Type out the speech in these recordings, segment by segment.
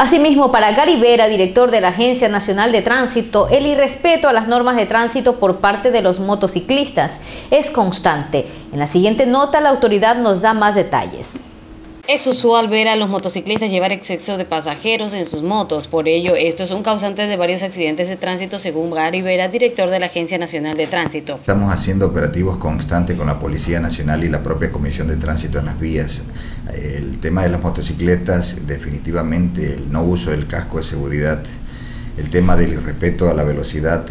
Asimismo, para Gary Vera, director de la Agencia Nacional de Tránsito, el irrespeto a las normas de tránsito por parte de los motociclistas es constante. En la siguiente nota, la autoridad nos da más detalles. Es usual ver a los motociclistas llevar exceso de pasajeros en sus motos, por ello esto es un causante de varios accidentes de tránsito según Gary Vera, director de la Agencia Nacional de Tránsito. Estamos haciendo operativos constantes con la Policía Nacional y la propia Comisión de Tránsito en las vías. El tema de las motocicletas, definitivamente el no uso del casco de seguridad, el tema del irrespeto a la velocidad,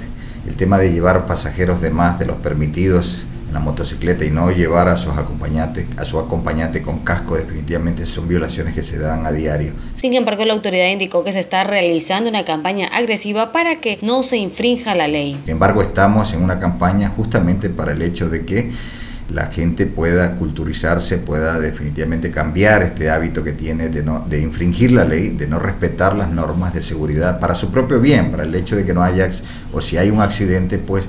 el tema de llevar pasajeros de más de los permitidos, la motocicleta y no llevar a sus acompañantes, a su acompañante con casco, definitivamente son violaciones que se dan a diario. Sin embargo, la autoridad indicó que se está realizando una campaña agresiva para que no se infrinja la ley. Sin embargo, estamos en una campaña justamente para el hecho de que la gente pueda culturizarse, pueda definitivamente cambiar este hábito que tiene de, no, de infringir la ley, de no respetar las normas de seguridad para su propio bien, para el hecho de que no haya, o si hay un accidente, pues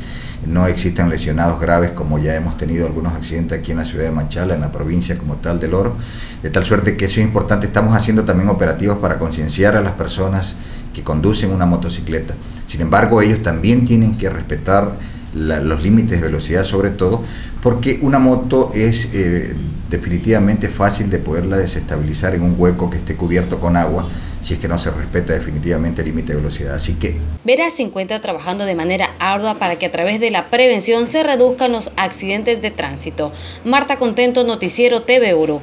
no existan lesionados graves como ya hemos tenido algunos accidentes aquí en la ciudad de Machala, en la provincia como tal del Oro, de tal suerte que eso es importante. Estamos haciendo también operativos para concienciar a las personas que conducen una motocicleta. Sin embargo, ellos también tienen que respetar los límites de velocidad sobre todo, porque una moto es eh, definitivamente fácil de poderla desestabilizar en un hueco que esté cubierto con agua si es que no se respeta definitivamente el límite de velocidad. Así que... Vera se encuentra trabajando de manera ardua para que a través de la prevención se reduzcan los accidentes de tránsito. Marta Contento, Noticiero TV Oro.